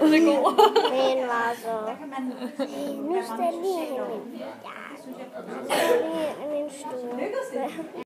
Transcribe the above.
Den er god. Den var så... Nu skal jeg lige have min... Ja, så lige min stue.